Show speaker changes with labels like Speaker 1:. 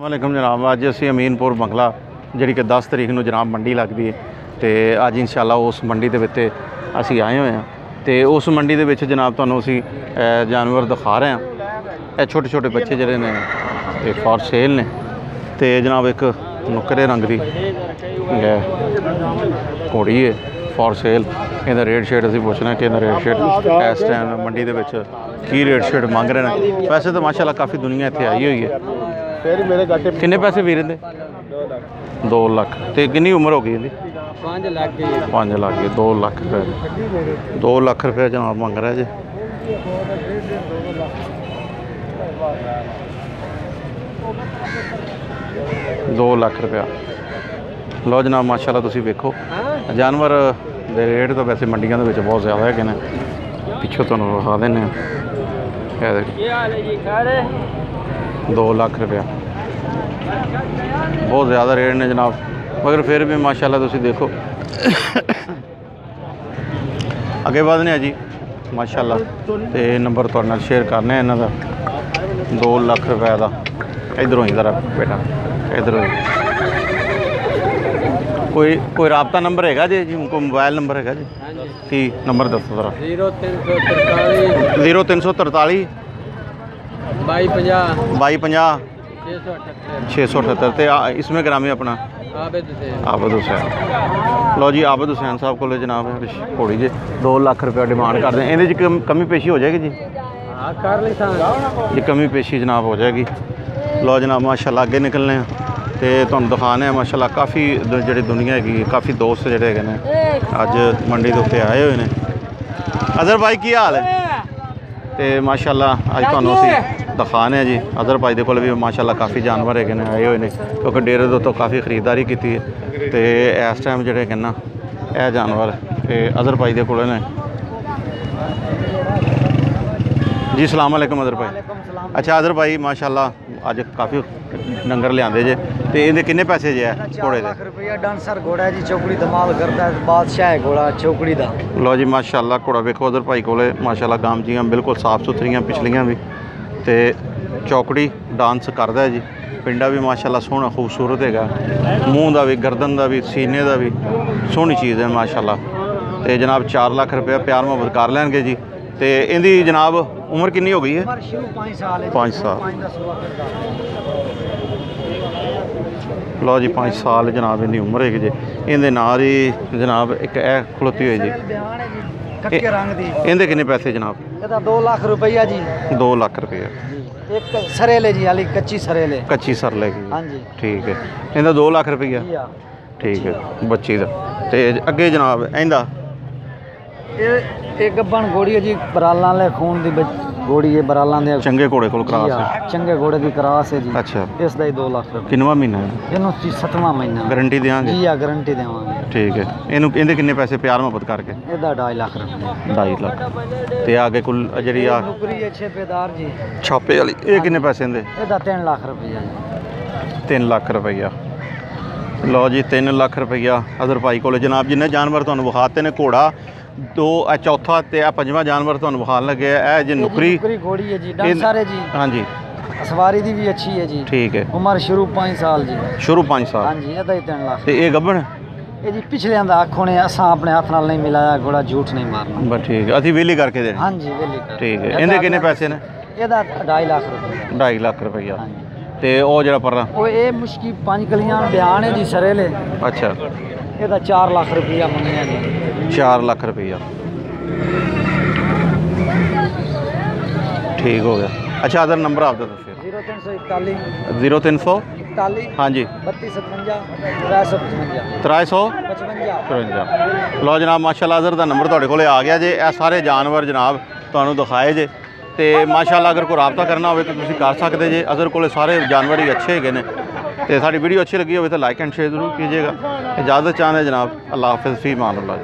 Speaker 1: ਵਾਲੇਕਮ ਜਨਾਬ, ਅੱਜ ਅਸੀਂ ਅਮੀਨਪੁਰ ਬੰਗਲਾ, ਜਿਹੜੀ ਕਿ 10 ਤਰੀਕ ਨੂੰ ਜਨਾਬ ਮੰਡੀ ਲੱਗਦੀ ਹੈ ਤੇ ਅੱਜ ਇਨਸ਼ਾਅੱਲਾ ਉਸ ਮੰਡੀ ਦੇ ਵਿੱਚ ਅਸੀਂ ਆਏ ਹੋਏ ਹਾਂ। ਤੇ ਉਸ ਮੰਡੀ ਦੇ ਵਿੱਚ ਜਨਾਬ ਤੁਹਾਨੂੰ ਅਸੀਂ ਜਾਨਵਰ ਦਿਖਾ ਰਹੇ ਹਾਂ। ਇਹ ਛੋਟੇ ਛੋਟੇ ਬੱਚੇ ਜਿਹੜੇ ਨੇ, ਇਹ ਫॉर ਸੇਲ ਨੇ। ਤੇ ਜਨਾਬ ਇੱਕ ਨੁਕਰੇ ਰੰਗ ਦੀ, ਇਹ ਘੋੜੀ ਹੈ ਫॉर ਸੇਲ। ਇਹਦਾ ਰੇਟ ਸ਼ੇਡ ਅਸੀਂ ਪੁੱਛਣਾ ਕਿ ਇਹਦਾ ਰੇਟ ਸ਼ੇਡ ਇਸ ਟਾਈਮ ਮੰਡੀ ਦੇ ਵਿੱਚ ਕੀ ਰੇਟ ਸ਼ੇਡ ਮੰਗ ਰਹੇ ਨੇ। ਵੈਸੇ ਤਾਂ ਮਾਸ਼ਾਅੱਲਾ ਕਾਫੀ ਦੁਨੀਆ ਇੱਥੇ ਆਈ ਹੋਈ ਹੈ
Speaker 2: ਫਿਰ ਮੇਰੇ ਘਾਟੇ
Speaker 1: ਕਿੰਨੇ ਪੈਸੇ ਵੀਰ ਇਹਦੇ 2 ਲੱਖ। ਤੇ ਕਿੰਨੀ ਉਮਰ ਹੋ ਗਈ ਇਹਦੀ?
Speaker 2: 5 ਲੱਖ ਗਏ
Speaker 1: 5 ਲੱਖ ਗਏ 2 ਲੱਖ ਰੁਪਏ 2 ਲੱਖ ਰੁਪਏ ਜਨਾਬ ਮੰਗ ਰਿਹਾ ਜੀ। ਦੋ ਲੱਖ ਰੁਪਇਆ। ਲੋ ਜਨਾਬ ਮਾਸ਼ਾਅੱਲਾ ਤੁਸੀਂ ਵੇਖੋ। ਜਾਨਵਰ ਦੇ ਰੇਟ ਤਾਂ ਵੈਸੇ ਮੰਡੀਆਂ ਦੇ ਵਿੱਚ ਬਹੁਤ ਜ਼ਿਆਦਾ ਹੈਗੇ ਨੇ। ਪਿੱਛੋਂ ਤੁਹਾਨੂੰ ਵਿਖਾ ਦਿੰਦੇ ਹਾਂ। ਇਹ ਦੇਖੋ।
Speaker 2: ਕੀ ਹਾਲ ਹੈ ਜੀ ਖਾਰੇ
Speaker 1: 2 ਲੱਖ ਰੁਪਇਆ। ਬਹੁਤ ਜ਼ਿਆਦਾ ਰੇਟ ਨੇ ਜਨਾਬ। ਮਗਰ ਫਿਰ ਵੀ ਮਾਸ਼ਾਅੱਲਾ ਤੁਸੀਂ ਦੇਖੋ। ਅੱਗੇ ਵਧਨੇ ਆ ਜੀ। ਮਾਸ਼ਾਅੱਲਾ। ਤੇ ਨੰਬਰ ਤੁਹਾਡੇ ਨਾਲ ਸ਼ੇਅਰ ਕਰਨੇ ਇਹਨਾਂ ਦਾ। 2 ਲੱਖ ਰੁਪਏ ਦਾ। ਇਧਰੋਂ ਹੀ ਜ਼ਰਾ ਬੇਟਾ ਇਧਰੋਂ ਕੋਈ ਕੋਈ ਰਾਬਤਾ ਨੰਬਰ ਹੈਗਾ ਜੀ ਜੀ? ਕੋਈ ਮੋਬਾਈਲ ਨੰਬਰ ਹੈਗਾ ਜੀ? ਕੀ ਨੰਬਰ ਦੱਸੋ ਜ਼ਰਾ।
Speaker 2: 0343
Speaker 1: 0343
Speaker 2: 2250
Speaker 1: 2250
Speaker 2: 678
Speaker 1: ਤੇ ਆ- ਇਸ ਵਿੱਚ ਗ੍ਰਾਮੇ
Speaker 2: ਆਪਣਾ? ਆਬਿਦ
Speaker 1: ਆਬਦ ਹੁਸੈਨ। ਲਓ ਜੀ ਆਬਦ ਹੁਸੈਨ ਸਾਹਿਬ ਕੋਲ ਜਨਾਬ ਘੋੜੀ ਜੇ 2 ਲੱਖ ਰੁਪਏ ਡਿਮਾਂਡ ਕਰਦੇ ਇਹਦੇ ਚ ਕਮ- ਕਮੀ ਪੇਸ਼ੀ ਹੋ ਜਾਏਗੀ ਜੀ?
Speaker 2: ਹਾਂ ਕਰ ਲਈ ਸਾਂ
Speaker 1: ਜੇ ਕਮੀ ਪੇਸ਼ੀ ਜਨਾਬ ਹੋ ਜਾਏਗੀ। ਲੋ ਜਨਾਬ ਮਾਸ਼ਾਅੱਲਾ ਅੱਗੇ ਨਿਕਲਨੇ ਆ। ਤੇ ਤੁਹਾਨੂੰ ਦਿਖਾਣੇ ਆ ਮਾਸ਼ਾਅੱਲਾ ਕਾਫੀ ਜਿਹੜੀ ਦੁਨੀਆ ਹੈਗੀ ਕਾਫੀ ਦੋਸਤ ਜਿਹੜੇ ਹੈਗੇ ਨੇ ਅੱਜ ਮੰਡੀ ਦੇ ਉੱਤੇ ਆਏ ਹੋਏ ਨੇ। ਅਜ਼ਰ ਭਾਈ ਕੀ ਹਾਲ ਹੈ? ਤੇ ਮਾਸ਼ਾਅੱਲਾ ਅੱਜ ਤੁਹਾਨੂੰ ਅਸੀਂ ਦਿਖਾਣੇ ਆ ਜੀ ਅਜ਼ਰ ਭਾਈ ਦੇ ਕੋਲ ਵੀ ਮਾਸ਼ਾਅੱਲਾ ਕਾਫੀ ਜਾਨਵਰ ਹੈਗੇ ਨੇ ਆਏ ਹੋਏ ਨੇ ਕਿਉਂਕਿ ਡੇਰੇ ਦੇ ਉੱਤੋਂ ਕਾਫੀ ਖਰੀਦਦਾਰੀ ਕੀਤੀ ਹੈ ਤੇ ਇਸ ਟਾਈਮ ਜਿਹੜੇ ਹੈਗੇ ਨਾ ਇਹ ਜਾਨਵਰ ਤੇ ਅਜ਼ਰ ਭਾਈ ਦੇ ਕੋਲ ਨੇ ਜੀ ਸਲਾਮ ਅਲੈਕਮ ਅਜ਼ਰ ਭਾਈ ਅੱਛਾ ਅਜ਼ਰ ਭਾਈ ਮਾਸ਼ਾਅੱਲਾ ਅੱਜ ਕਾਫੀ ਡੰਗਰ ਲਿਆਂਦੇ ਜੇ ਤੇ ਇਹਦੇ ਕਿੰਨੇ ਪੈਸੇ ਜੇ ਆ ਘੋੜੇ ਦੇ
Speaker 3: ਲੱਖ ਰੁਪਇਆ ਡਾਂਸਰ ਘੋੜਾ ਹੈ ਜੀ ਚੌਕੜੀ ਧਮਾਲ ਕਰਦਾ ਹੈ ਬਾਦਸ਼ਾਹ ਹੈ ਘੋੜਾ ਚੌਕੜੀ ਦਾ
Speaker 1: ਲੋ ਜੀ ਮਾਸ਼ਾਅੱਲਾ ਘੋੜਾ ਵੇਖੋ ਉਧਰ ਭਾਈ ਕੋਲੇ ਮਾਸ਼ਾਅੱਲਾ ਗਾਮਜੀਆਂ ਬਿਲਕੁਲ ਸਾਫ਼ ਸੁਥਰੀਆਂ ਪਿਛਲੀਆਂ ਵੀ ਤੇ ਚੌਕੜੀ ਡਾਂਸ ਕਰਦਾ ਜੀ। ਪਿੰਡਾ ਵੀ ਮਾਸ਼ਾਅੱਲਾ ਸੋਹਣਾ ਖੂਬਸੂਰਤ ਹੈਗਾ। ਮੂੰਹ ਦਾ ਵੀ ਗਰਦਨ ਦਾ ਵੀ ਸੀਨੇ ਦਾ ਵੀ ਸੋਹਣੀ ਚੀਜ਼ ਹੈ ਮਾਸ਼ਾਅੱਲਾ। ਤੇ ਜਨਾਬ 4 ਲੱਖ ਰੁਪਏ ਪਿਆਰ ਮੁਹੱਬਤ ਕਰ ਲੈਣਗੇ ਜੀ। ਤੇ ਇਹਦੀ ਜਨਾਬ ਉਮਰ ਕਿੰਨੀ ਹੋ ਗਈ ਹੈ?
Speaker 3: ਪਰ ਸ਼ੁਰੂ 5 ਸਾਲ ਹੈ
Speaker 1: ਪੰਜ ਸਾਲ।
Speaker 3: 5 ਦਾ ਸੁਆ ਕਰਦਾ
Speaker 1: ਲੋ ਜੀ 5 ਸਾਲ ਜਨਾਬ ਇਹਦੀ ਉਮਰ ਹੈਗੀ ਜੀ। ਇਹਦੇ ਨਾਲ ਹੀ ਜਨਾਬ ਇੱਕ ਇਹ ਖਲੋਤੀ ਹੋਈ ਜੀ।
Speaker 3: ਜੀ ਕੱਕੇ ਰੰਗ ਦੀ।
Speaker 1: ਇਹਦੇ ਕਿੰਨੇ ਪੈਸੇ ਜਨਾਬ?
Speaker 3: ਇਹਦਾ 2 ਲੱਖ ਰੁਪਇਆ ਜੀ।
Speaker 1: 2 ਲੱਖ ਰੁਪਏ
Speaker 3: ਇੱਕ ਸਰੇਲੇ ਜੀ ਵਾਲੀ ਕੱਚੀ ਸਰੇਲੇ।
Speaker 1: ਕੱਚੀ ਸਰ ਲੈ ਗਈ
Speaker 3: ਹਾਂਜੀ।
Speaker 1: ਠੀਕ ਹੈ। ਇਹਦਾ 2 ਲੱਖ ਰੁਪਈਆ। ਠੀਕ ਹੈ। ਬੱਚੀ ਦਾ। ਤੇ ਅੱਗੇ ਜਨਾਬ ਇਹਦਾ
Speaker 3: ਇਹ ਇਹ ਗੱਬਣ ਘੋੜੀ ਹੈ ਜੀ ਬਰਾਲਾਂ ਵਾਲੇ ਖੂਨ ਦੀ ਘੋੜੀ ਹੈ ਬਰਾਲਾਂ ਦੇ
Speaker 1: ਚੰਗੇ ਘੋੜੇ ਕੋਲ ਕਰਾਸ ਹੈ।
Speaker 3: ਚੰਗੇ ਘੋੜੇ ਦੀ ਕਰਾਸ ਹੈ ਜੀ।
Speaker 1: ਅੱਛਾ।
Speaker 3: ਇਸ ਦਾ ਹੀ 2 ਲੱਖ ਰੁਪਏ।
Speaker 1: ਕਿੰਨਵਾ ਮਹੀਨਾ ਹੈ?
Speaker 3: ਇਹਨੂੰ ਜੀ ਸੱਤਵਾਂ ਮਹੀਨਾ।
Speaker 1: ਗਾਰੰਟੀ ਦੇਵਾਂਗੇ
Speaker 3: ਜੀ ਆ ਗਾਰੰਟੀ ਦੇਵਾਂਗੇ
Speaker 1: ਠੀਕ ਹੈ। ਇਹਨੂੰ ਇਹਦੇ ਕਿੰਨੇ ਪੈਸੇ ਪਿਆਰ ਮੁਹੱਬਤ ਕਰਕੇ?
Speaker 3: ਇਹਦਾ 2.5 ਲੱਖ ਰੁਪਏ।
Speaker 1: 2.5 ਲੱਖ। ਤੇ ਅੱਗੇ ਕੁੱਲ ਜਿਹੜੀ ਆ
Speaker 3: ਨੌਕਰੀ ਹੈ ਛੇਪੇਦਾਰ ਜੀ।
Speaker 1: ਛਾਪੇ ਵਾਲੀ। ਇਹ ਕਿੰਨੇ ਪੈਸੇ ਇਹਦੇ
Speaker 3: ਇਹਦਾ 3 ਲੱਖ ਜੀ।
Speaker 1: 3 ਲੱਖ ਰੁਪਈਆ। ਲਓ ਜੀ 3 ਲੱਖ ਰੁਪਈਆ ਅਦਰ ਭਾਈ ਕੋਲੇ। ਜਨਾਬ ਜਿੰਨੇ ਜਾਨਵਰ ਤੁਹਾਨੂੰ ਵਿਖਾਤੇ ਨੇ ਘੋੜਾ ਦੋ ਇਹ ਚੌਥਾ ਤੇ ਆ ਪੰਜਵਾਂ ਜਾਨਵਰ ਤੁਹਾਨੂੰ ਵਿਖਾਉਣ ਲੱਗੇ ਆ। ਇਹ ਜੇ ਨੁਕਰੀ
Speaker 3: ਨੁਕਰੀ ਘੋੜੀ ਹੈ ਜੀ ਡਾਂਸਰ ਹੈ ਜੀ।
Speaker 1: ਹਾਂਜੀ।
Speaker 3: ਸਵਾਰੀ ਦੀ ਵੀ ਅੱਛੀ ਹੈ ਜੀ।
Speaker 1: ਠੀਕ ਹੈ।
Speaker 3: ਉਮਰ ਸ਼ੁਰੂ 5 ਸਾਲ ਜੀ।
Speaker 1: ਸ਼ੁਰੂ 5 ਸਾਲ।
Speaker 3: ਹਾਂਜੀ ਇਹਦਾ ਹੀ 3 ਲੱਖ।
Speaker 1: ਤੇ ਇਹ ਗੱਭਣ
Speaker 3: ਇਹ ਜੀ ਪਿਛਲਿਆਂ ਦਾ ਅੱਖ ਹੋਣੇ ਅਸਾਂ ਆਪਣੇ ਹੱਥ ਨਾਲ ਨਹੀਂ ਮਿਲਾਇਆ ਘੋੜਾ ਝੂਠ ਨਹੀਂ ਮਾਰਨਾ।
Speaker 1: ਬਸ ਠੀਕ ਹੈ। ਅਸੀਂ ਵੇਲੀ ਕਰਕੇ ਦੇਣੇ।
Speaker 3: ਹਾਂਜੀ ਵੇਲੀ ਕਰ
Speaker 1: ਠੀਕ ਹੈ। ਇਹਦੇ ਕਿੰਨੇ ਪੈਸੇ ਨੇ?
Speaker 3: ਇਹਦਾ 2.5 ਲੱਖ ਰੁਪਏ
Speaker 1: 2.5 ਲੱਖ ਰੁਪਈਆ।
Speaker 3: ਹਾਂਜੀ।
Speaker 1: ਤੇ ਉਹ ਜਿਹੜਾ ਪਰਲਾ
Speaker 3: ਉਹ ਇਹ ਮੁਸ਼ਕੀ ਪੰਜ ਕਲੀਆਂ ਬਿਆਨ ਹੈ ਜੀ ਸਰੇਲੇ
Speaker 1: ਅੱਛਾ।
Speaker 3: ਇਹਦਾ 4 ਲੱਖ ਰੁਪਇਆ ਮੰਗਿਆ ਜੀ
Speaker 1: 4 ਲੱਖ ਰੁਪਈਆ। ਠੀਕ ਹੋ ਗਿਆ। ਅੱਛਾ ਅਦਰ ਨੰਬਰ ਆਪਦਾ ਦੱਸਿਓ।
Speaker 3: 0341
Speaker 1: 0300
Speaker 3: 41
Speaker 1: ਹਾਂਜੀ।
Speaker 3: 3257 355
Speaker 1: 355
Speaker 3: 55
Speaker 1: ਲੋ ਜਨਾਬ ਮਾਸ਼ਾਅੱਲਾ ਅਜ਼ਰ ਦਾ ਨੰਬਰ ਤੁਹਾਡੇ ਕੋਲੇ ਆ ਗਿਆ ਜੇ। ਇਹ ਸਾਰੇ ਜਾਨਵਰ ਜਨਾਬ ਤੁਹਾਨੂੰ ਦਿਖਾਏ ਜੇ। ਤੇ ਮਾਸ਼ਾਅੱਲਾ ਅਗਰ ਕੋਈ ਰਾਬਤਾ ਕਰਨਾ ਹੋਵੇ ਤਾਂ ਤੁਸੀਂ ਕਰ ਸਕਦੇ ਜੇ। ਅਜ਼ਰ ਕੋਲੇ ਸਾਰੇ ਜਾਨਵਰ ਹੀ ਅੱਛੇ ਹੈਗੇ ਨੇ। ਤੇ ਸਾਡੀ ਵੀਡੀਓ ਅੱਛੀ ਲੱਗੀ ਹੋਵੇ ਤਾਂ ਲਾਈਕ ਐਂਡ ਸ਼ੇਅਰ ਜ਼ਰੂਰ ਕੀਜੀਏਗਾ। ਇਜਾਜ਼ਤ ਚਾਹੁੰਦੇ ਜਨਾਬ। ਅੱਲਾ ਹਾਫਿਜ਼। ਫੀ ਮਾਨ ਅੱਲਾਹ